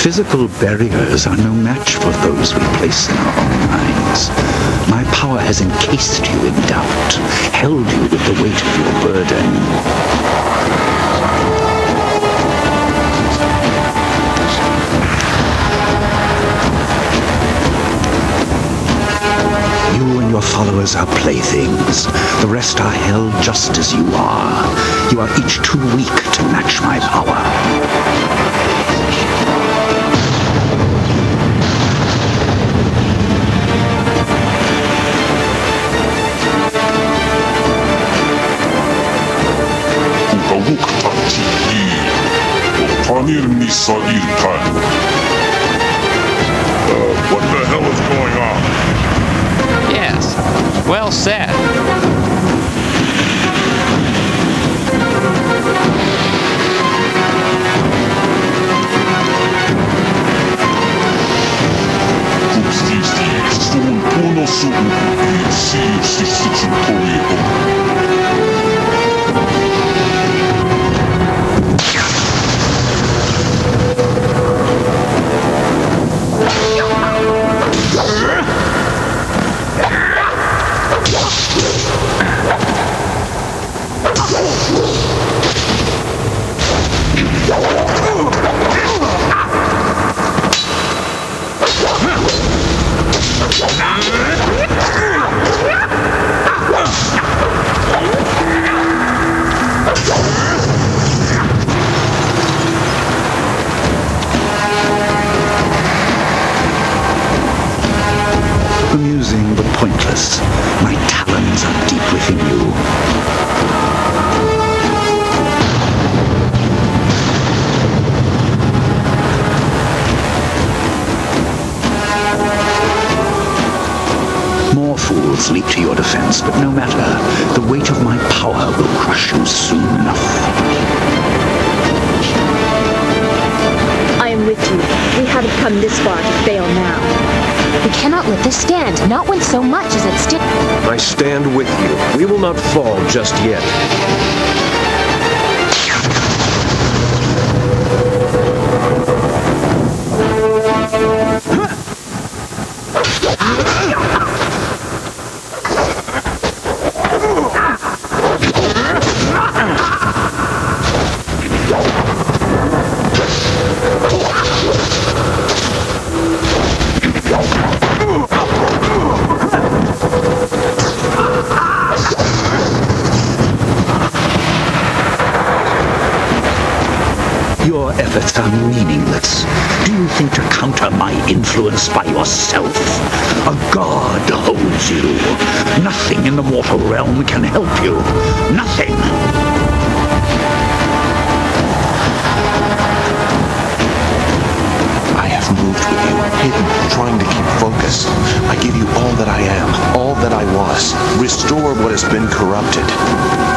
Physical barriers are no match for those we place in our own minds. My power has encased you in doubt, held you with the weight of your burden. You and your followers are playthings. The rest are held just as you are. You are each too weak to match my power. Panir Misair Kan. Uh, what the hell is going on? Yes. Well said. Kupstisti, sun puno su i sir si siću koliko. Amusing but pointless. My talons are deep within you. More fools leap to your defense, but no matter. The weight of my power will crush you soon enough. I am with you. We haven't come this far to fail now. We cannot let this stand, not when so much is at stake. I stand with you. We will not fall just yet. Your efforts are meaningless. Do you think to counter my influence by yourself? A god holds you. Nothing in the mortal realm can help you. Nothing. I have moved with you, hidden, trying to keep focus. I give you all that I am, all that I was. Restore what has been corrupted.